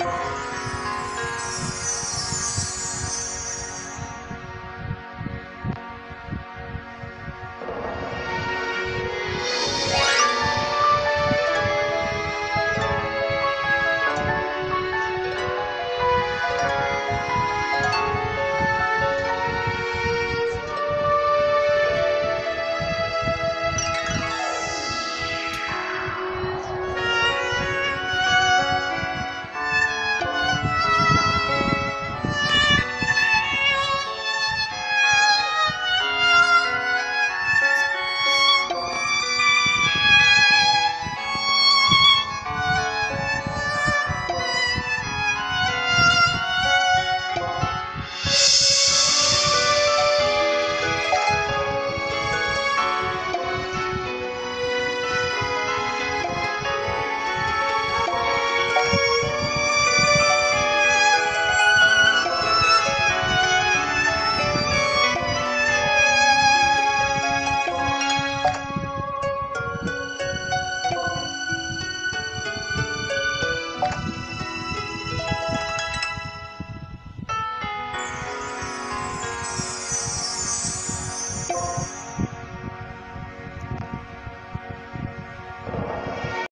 Bye.